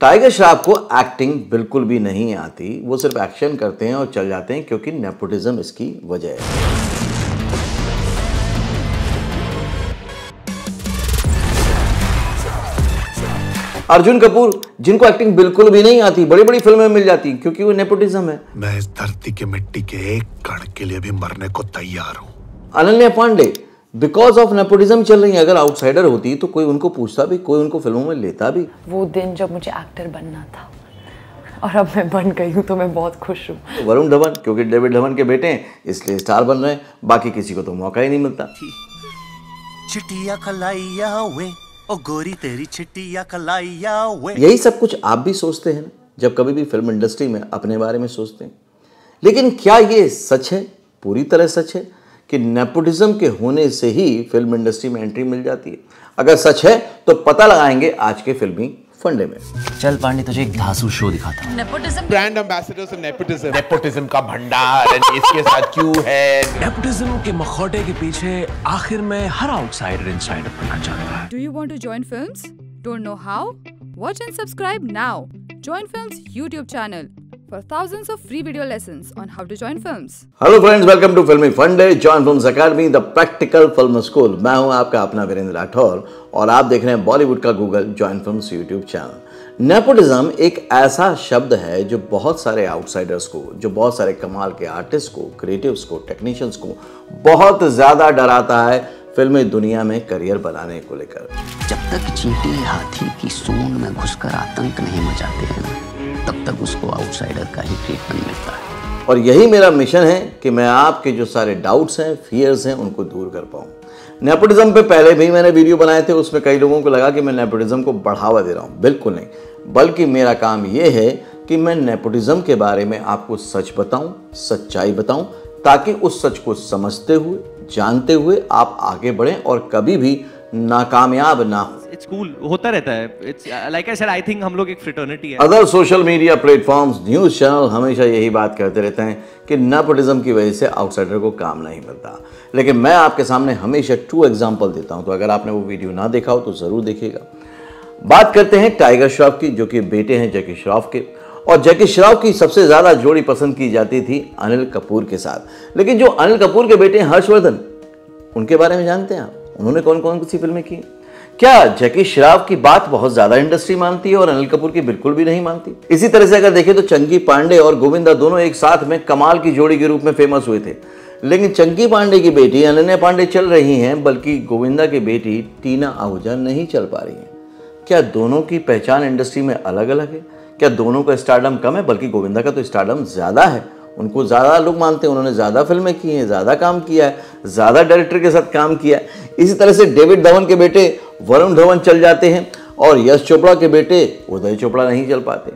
Tiger Shroff को acting बिल्कुल भी नहीं आती। वो सिर्फ़ एक्शन करते हैं और चल जाते हैं क्योंकि नेपोटिज्म इसकी वजह है। अर्जुन कपूर जिनको एक्टिंग बिल्कुल भी नहीं आती बड़ी बड़ी फ़िल्में मिल जाती क्योंकि वो नेपोटिज्म है। मैं इस धरती के मिट्टी के एक कण के लिए भी मरने को तैयार हूँ। Ananya Pandey because of nepotism चल रही है अगर आउटसाइडर होती तो कोई उनको पूछता भी कोई उनको फ़िल्मों में लेता भी। वो दिन जब मुझे एक्टर बनना था और अब मैं बन गई हूँ तो मैं बहुत खुश हूँ। वरुण धवन क्योंकि डेविड धवन के बेटे हैं इसलिए स्टार बन रहे हैं बाकी किसी को तो मौका ही नहीं मिलता। चिटिया खलाइया वे ओ गोरी तेरी चिटिया खलाइया वे यही सब कुछ आप भी सोचते हैं जब कभी भी फ़िल्म इंडस्ट्री में अपने बारे में सोचते हैं। लेकिन क्या ये सच है? पूरी तरह सच है। कि नेपोटिज्म के होने से ही फ़िल्म इंडस्ट्री में एंट्री मिल जाती है। अगर सच है तो पता लगाएँगे आज के फिल्मी फंडे में। चल पांडे तुझे एक धासु शो दिखाता हूँ। Brand ambassadors of nepotism nepotism का भंडार इसके साथ क्यों है? नेपोटिज्म के मखौटे के पीछे आखिर में हर आउटसाइडर इनसाइडर बनना चाहता है। Do you want to join films? Don't know how? Watch and subscribe now. Join Films YouTube channel. For thousands of free video lessons on how to join films. Hello friends welcome to Filmy Funde join films academy the practical film school मैं हूँ आपका अपना वीरेंद्र राठौर और आप देख रहे हैं बॉलीवुड का Google join films YouTube channel nepotism एक ऐसा शब्द है जो बहुत सारे आउटसाइडर्स को जो बहुत सारे कमाल के आर्टिस्ट को क्रिएटिव्स को टेक्नीशियंस को बहुत ज़्यादा डराता है फिल्मी दुनिया में करियर बनाने को लेकर। जब तक चींटी हाथी की सूंड में घुसकर आतंक नहीं मचाते हैं तब तक उसको आउटसाइडर का ही ट्रीटमेंट मिलता है। और यही मेरा मिशन है कि मैं आपके जो सारे डाउट्स हैं फियर्स हैं, उनको दूर कर पाऊँ। नेपोटिज्म पे पहले भी मैंने वीडियो बनाए थे, उसमें कई लोगों को लगा कि मैं नेपोटिज्म को बढ़ावा दे रहा हूँ। बिल्कुल नहीं। बल्कि मेरा काम ये है कि मैं नेपोटिज्म के बारे में आपको सच बताऊँ, सच्चाई बताऊँ, ताकि उस सच को समझते हुए, जानते हुए आप आगे बढ़ें और कभी भी नाकामयाब ना हो। इट्स कूल होता रहता है। It's like I said I think हम लोग एक फ्रेटर्निटी है। Other social media platforms news channel हमेशा यही बात करते रहते हैं कि नेपोटिज्म की वजह से आउटसाइडर को काम नहीं मिलता। लेकिन मैं आपके सामने हमेशा ट्रू एग्जांपल देता हूँ तो अगर आपने वो वीडियो ना देखा हो तो ज़रूर देखिएगा। बात करते हैं टाइगर श्रॉफ की जो कि बेटे हैं जैकी श्रॉफ के। और जैकी श्रॉफ की सबसे ज़्यादा जोड़ी पसंद की जाती थी अनिल कपूर के साथ। लेकिन जो अनिल कपूर के बेटे हर्षवर्धन उनके बारे में जानते हैं आप? उन्होंने कौन कौन सी फ़िल्में की? क्या जैकी श्रॉफ की बात बहुत ज़्यादा इंडस्ट्री मानती है और अनिल कपूर की बिल्कुल भी नहीं मानती? इसी तरह से अगर देखें तो चंकी पांडे और गोविंदा दोनों एक साथ में कमाल की जोड़ी के रूप में फ़ेमस हुए थे। लेकिन चंकी पांडे की बेटी अनन्या पांडे चल रही हैं, बल्कि गोविंदा की बेटी टीना आहूजा नहीं चल पा रही हैं। क्या दोनों की पहचान इंडस्ट्री में अलग अलग है? क्या दोनों का स्टारडम कम है, बल्कि गोविंदा का तो स्टारडम ज़्यादा है? उनको ज़्यादा लोग मानते हैं, उन्होंने ज़्यादा फ़िल्में की हैं, ज़्यादा काम किया है, ज़्यादा डायरेक्टर के साथ काम किया है। इसी तरह से डेविड धवन के बेटे वरुण धवन चल जाते हैं और यश चोपड़ा के बेटे उदय चोपड़ा नहीं चल पाते।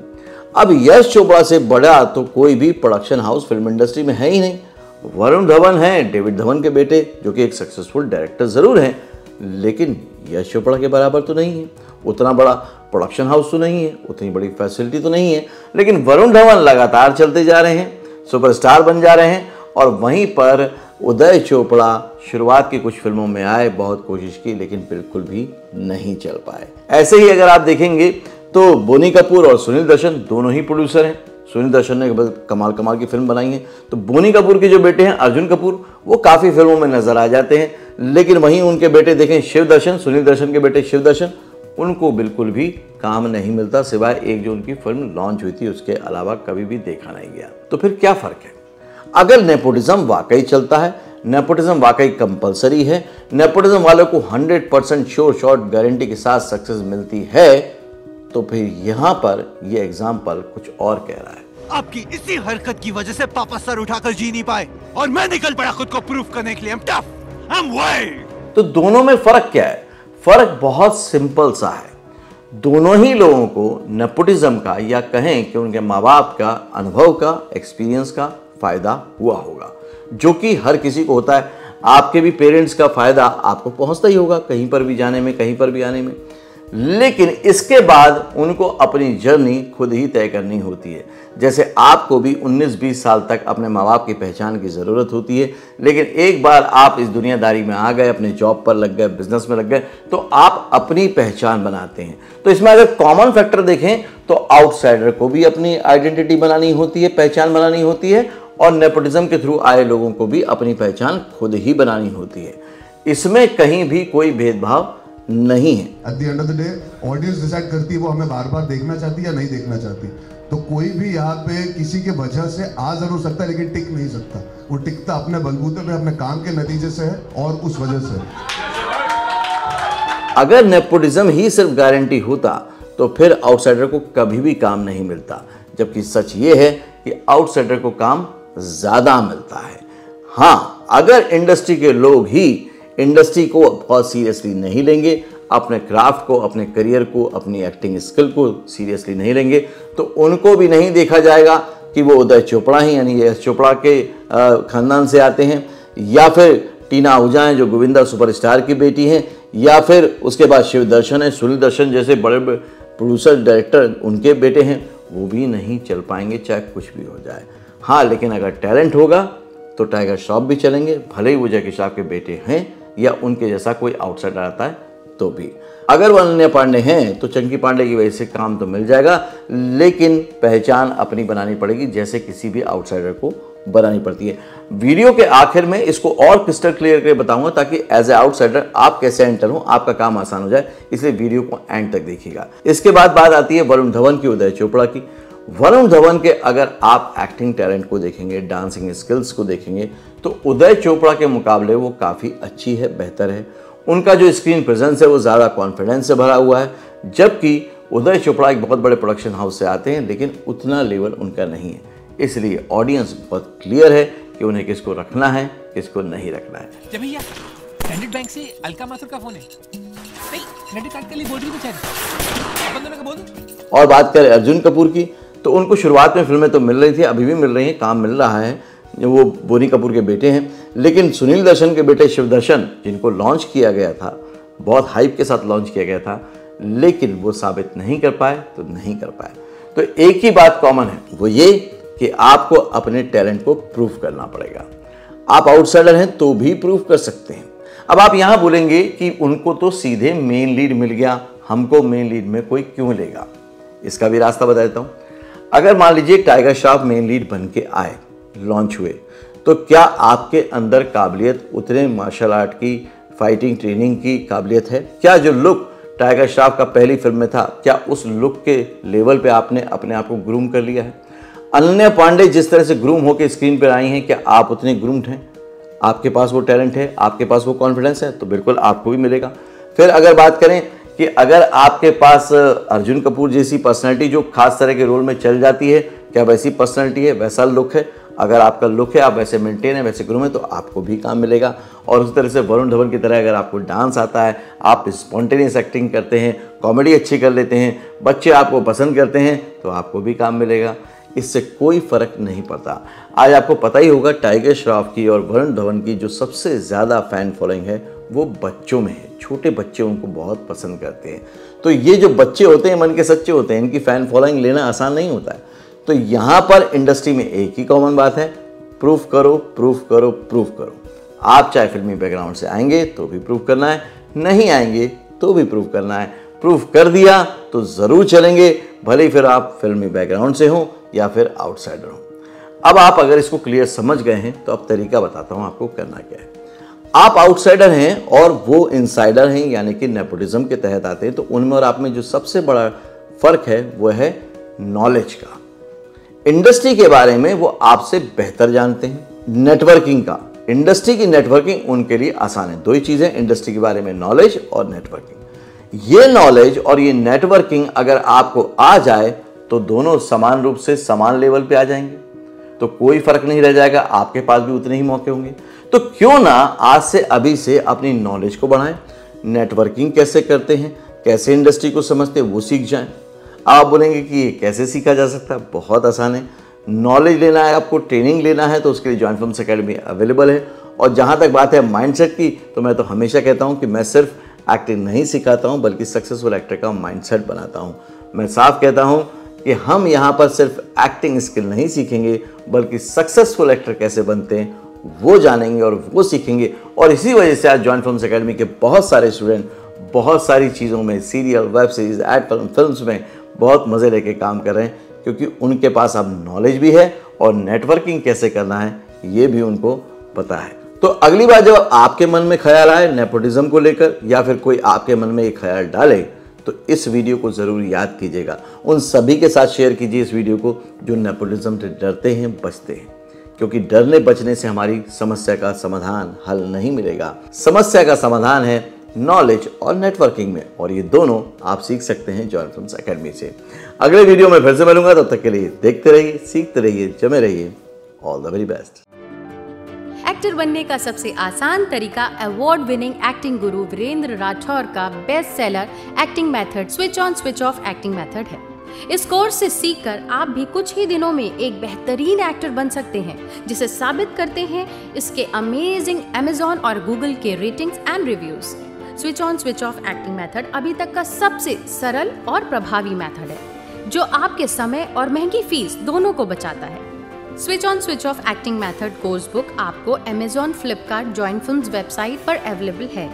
अब यश चोपड़ा से बड़ा तो कोई भी प्रोडक्शन हाउस फ़िल्म इंडस्ट्री में है ही नहीं। वरुण धवन है, डेविड धवन के बेटे, जो कि एक सक्सेसफुल डायरेक्टर ज़रूर हैं, लेकिन यश चोपड़ा के बराबर तो नहीं है। उतना बड़ा प्रोडक्शन हाउस तो नहीं है, उतनी बड़ी फैसिलिटी तो नहीं है, लेकिन वरुण धवन लगातार चलते जा रहे हैं। सुपरस्टार बन जा रहे हैं और वहीं पर उदय चोपड़ा शुरुआत की कुछ फ़िल्मों में आए, बहुत कोशिश की, लेकिन बिल्कुल भी नहीं चल पाए। ऐसे ही अगर आप देखेंगे तो बोनी कपूर और सुनील दर्शन दोनों ही प्रोड्यूसर हैं। सुनील दर्शन ने कमाल कमाल की फ़िल्म बनाई है। तो बोनी कपूर के जो बेटे हैं, अर्जुन कपूर, वो काफ़ी फ़िल्मों में नज़र आ जाते हैं। लेकिन वहीं उनके बेटे देखें शिव दर्शन, सुनील दर्शन के बेटे शिव दर्शन, उनको बिल्कुल भी काम नहीं मिलता, सिवाय एक जो उनकी फ़िल्म लॉन्च हुई थी, उसके अलावा कभी भी देखा नहीं गया। तो फिर क्या फ़र्क है? अगर नेपोटिज्म वाकई चलता है नेपोटिज्म वाकई कंपलसरी है नेपोटिज्म वालों को 100 परसेंट श्योर शॉर्ट गारंटी के साथ सक्सेस मिलती है तो फिर यहाँ पर यह एग्ज़ाम्पल कुछ और कह रहा है। आपकी इसी हरकत की वजह से पापा सर उठाकर जी नहीं पाए और मैं निकल पड़ा खुद को प्रूफ करने के लिए। I'm tough. I'm तो दोनों में फ़र्क क्या है? फ़र्क बहुत सिंपल सा है। दोनों ही लोगों को नेपोटिज्म का या कहें कि उनके माँ बाप का अनुभव का एक्सपीरियंस का फ़ायदा हुआ होगा। जो कि हर किसी को होता है। आपके भी पेरेंट्स का फ़ायदा आपको पहुँचता ही होगा, कहीं पर भी जाने में, कहीं पर भी आने में। लेकिन इसके बाद उनको अपनी जर्नी खुद ही तय करनी होती है। जैसे आपको भी 19-20 साल तक अपने माँ बाप की पहचान की ज़रूरत होती है, लेकिन एक बार आप इस दुनियादारी में आ गए, अपने जॉब पर लग गए, बिज़नेस में लग गए तो आप अपनी पहचान बनाते हैं। तो इसमें अगर कॉमन फैक्टर देखें तो आउटसाइडर को भी अपनी आइडेंटिटी बनानी होती है, पहचान बनानी होती है, और नेपोटिज्म के थ्रू आए लोगों को भी अपनी पहचान खुद ही बनानी होती है। इसमें कहीं भी कोई भेदभाव नहीं है। At the end of the day audience decide करती है वो हमें बार बार देखना चाहती है या नहीं देखना चाहती। तो कोई भी यहाँ पे किसी के वजह से आ ज़रूर सकता है लेकिन टिक नहीं सकता। वो टिकता अपने बलबूते पे अपने काम के नतीजे से है और उस वजह से। अगर नेपोटिज्म ही सिर्फ़ गारंटी होता तो फिर आउटसाइडर को कभी भी काम नहीं मिलता। जबकि सच ये है कि आउटसाइडर को काम ज़्यादा मिलता है। हाँ अगर इंडस्ट्री के लोग ही इंडस्ट्री को बहुत सीरियसली नहीं लेंगे, अपने क्राफ्ट को, अपने करियर को, अपनी एक्टिंग स्किल को सीरियसली नहीं लेंगे तो उनको भी नहीं देखा जाएगा कि वो उदय चोपड़ा ही, यानी यश चोपड़ा के ख़ानदान से आते हैं, या फिर टीना आहूजा हैं, जो गोविंदा सुपरस्टार की बेटी हैं, या फिर उसके बाद शिव दर्शन है, सुनील दर्शन जैसे बड़े प्रोड्यूसर डायरेक्टर उनके बेटे हैं, वो भी नहीं चल पाएँगे, चाहे कुछ भी हो जाए। हाँ लेकिन अगर टैलेंट होगा तो टाइगर श्रॉफ भी चलेंगे, भले ही वो श्रॉफ के बेटे हैं या उनके जैसा कोई आउटसाइडर आता है तो भी। अगर वो अनन्या पांडे हैं तो चंकी पांडे की वजह से काम तो मिल जाएगा, लेकिन पहचान अपनी बनानी पड़ेगी, जैसे किसी भी आउटसाइडर को बनानी पड़ती है। वीडियो के आखिर में इसको और क्रिस्टल क्लियर करके बताऊँगा, ताकि एज ए आउटसाइडर आप कैसे एंटर हो, आपका काम आसान हो जाए, इसलिए वीडियो को एंड तक देखिएगा। इसके बाद बात आती है वरुण धवन की, उदय चोपड़ा की। वरुण धवन के अगर आप एक्टिंग टैलेंट को देखेंगे डांसिंग स्किल्स को देखेंगे तो उदय चोपड़ा के मुकाबले वो काफ़ी अच्छी है बेहतर है। उनका जो स्क्रीन प्रेजेंस है वो ज़्यादा कॉन्फिडेंस से भरा हुआ है जबकि उदय चोपड़ा एक बहुत बड़े प्रोडक्शन हाउस से आते हैं लेकिन उतना लेवल उनका नहीं है। इसलिए ऑडियंस बहुत क्लियर है कि उन्हें किसको रखना है किसको नहीं रखना है। भैया स्टैंडर्ड बैंक से अलका माथुर का फ़ोन है। क्रेडिट कार्ड के लिए बोल रही बेचारी बोल और बात करें अर्जुन कपूर की तो उनको शुरुआत में फ़िल्में तो मिल रही थी अभी भी मिल रही हैं काम मिल रहा है। वो बोनी कपूर के बेटे हैं। लेकिन सुनील दर्शन के बेटे शिव दर्शन, जिनको लॉन्च किया गया था, बहुत हाइप के साथ लॉन्च किया गया था, लेकिन वो साबित नहीं कर पाए तो नहीं कर पाए। तो एक ही बात कॉमन है, वो ये कि आपको अपने टैलेंट को प्रूव करना पड़ेगा। आप आउटसाइडर हैं तो भी प्रूव कर सकते हैं। अब आप यहाँ बोलेंगे कि उनको तो सीधे मेन लीड मिल गया, हमको मेन लीड में कोई क्यों लेगा? इसका भी रास्ता बता देता हूँ। अगर मान लीजिए टाइगर श्रॉफ मेन लीड बन के आए लॉन्च हुए। तो क्या आपके अंदर काबिलियत उतने मार्शल आर्ट की फाइटिंग ट्रेनिंग की काबिलियत है? क्या जो लुक टाइगर श्रॉफ का पहली फ़िल्म में था, क्या उस लुक के लेवल पे आपने अपने आप को ग्रूम कर लिया है? अनन्या पांडे जिस तरह से ग्रूम होकर स्क्रीन पर आई हैं, क्या आप उतने ग्रूम्ड हैं? आपके पास वो टैलेंट है, आपके पास वो कॉन्फिडेंस है तो बिल्कुल आपको भी मिलेगा। फिर अगर बात करें कि अगर आपके पास अर्जुन कपूर जैसी पर्सनैलिटी जो खास तरह के रोल में चल जाती है, क्या वैसी पर्सनैलिटी है? वैसा लुक है। अगर आपका लुक है, आप वैसे मेंटेन है, वैसे ग्रूम है तो आपको भी काम मिलेगा। और उस तरह से वरुण धवन की तरह अगर आपको डांस आता है, आप स्पॉन्टेनियस एक्टिंग करते हैं कॉमेडी अच्छी कर लेते हैं, बच्चे आपको पसंद करते हैं तो आपको भी काम मिलेगा। इससे कोई फ़र्क नहीं पड़ता। आज आपको पता ही होगा टाइगर श्रॉफ की और वरुण धवन की जो सबसे ज़्यादा फ़ैन फॉलोइंग है, वो बच्चों में है। छोटे बच्चे उनको बहुत पसंद करते हैं। तो ये जो बच्चे होते हैं, मन के सच्चे होते हैं, इनकी फ़ैन फॉलोइंग लेना आसान नहीं होता है। तो यहाँ पर इंडस्ट्री में एक ही कॉमन बात है प्रूफ करो प्रूफ करो प्रूफ करो। आप चाहे फिल्मी बैकग्राउंड से आएँगे तो भी प्रूफ करना है, नहीं आएँगे तो भी प्रूफ करना है। प्रूफ कर दिया तो ज़रूर चलेंगे, भले फिर आप फिल्मी बैकग्राउंड से हो या फिर आउटसाइडर हो। अब आप अगर इसको क्लियर समझ गए हैं तो अब तरीका बताता हूँ आपको करना क्या है। आप आउटसाइडर हैं और वो इनसाइडर हैं, यानी कि नेपोटिज्म के तहत आते हैं तो उनमें और आप में जो सबसे बड़ा फ़र्क है, वो है नॉलेज का। इंडस्ट्री के बारे में वो आपसे बेहतर जानते हैं। नेटवर्किंग का। इंडस्ट्री की नेटवर्किंग उनके लिए आसान है। दो ही चीज़ें इंडस्ट्री के बारे में नॉलेज और नेटवर्किंग। ये नॉलेज और ये नेटवर्किंग अगर आपको आ जाए तो दोनों समान रूप से समान लेवल पे आ जाएँगे। तो कोई फ़र्क नहीं रह जाएगा, आपके पास भी उतने ही मौके होंगे। तो क्यों ना आज से अभी से अपनी नॉलेज को बढ़ाएँ। नेटवर्किंग कैसे करते हैं, कैसे इंडस्ट्री को समझते हैं, वो सीख जाएँ। आप बोलेंगे कि ये कैसे सीखा जा सकता है? बहुत आसान है। नॉलेज लेना है, आपको ट्रेनिंग लेना है तो उसके लिए जॉइंट फिल्म्स अकेडमी अवेलेबल है। और जहाँ तक बात है माइंडसेट की तो मैं तो हमेशा कहता हूँ कि मैं सिर्फ़ एक्टिंग नहीं सिखाता हूँ, बल्कि सक्सेसफुल एक्टर का माइंडसेट बनाता हूँ। मैं साफ़ कहता हूँ कि हम यहाँ पर सिर्फ़ एक्टिंग स्किल नहीं सीखेंगे, बल्कि सक्सेसफुल एक्टर कैसे बनते हैं, वो जानेंगे और वो सीखेंगे। और इसी वजह से आज जॉइंट फ़िल्म अकेडमी के बहुत सारे स्टूडेंट बहुत सारी चीज़ों में serial web series ad film film में बहुत मज़े लेके काम कर रहे हैं, क्योंकि उनके पास अब नॉलेज भी है और नेटवर्किंग कैसे करना है, ये भी उनको पता है। तो अगली बार जब आपके मन में ख्याल आए नेपोटिज्म को लेकर, या फिर कोई आपके मन में एक ख्याल डाले तो इस वीडियो को ज़रूर याद कीजिएगा। उन सभी के साथ शेयर कीजिए इस वीडियो को, जो नेपोटिज्म से डरते हैं, बचते हैं। क्योंकि डरने बचने से हमारी समस्या का समाधान हल नहीं मिलेगा। समस्या का समाधान है नॉलेज और नेटवर्किंग में। और ये दोनों आप सीख सकते हैं फ़िल्म अकेडमी से। अगले वीडियो में फिर से मिलूँगा। तब तो तक के लिए देखते रहिए, सीखते रहिए, जमे रहिए। All the very best actor बनने का सबसे आसान तरीका अवार्ड विनिंग एक्टिंग गुरु वीरेंद्र राठौर का best seller acting method switch on switch off acting method है। इस कोर्स से सीखकर आप भी कुछ ही दिनों में एक बेहतरीन एक्टर बन सकते हैं, जिसे साबित करते हैं इसके अमेजिंग अमेजोन और गूगल के ratings and reviews switch on switch off acting method अभी तक का सबसे सरल और प्रभावी मेथड है, जो आपके समय और महँगी फ़ीस दोनों को बचाता है। Switch on switch off acting method course book आपको Amazon Flipkart join film website पर अवेलेबल है।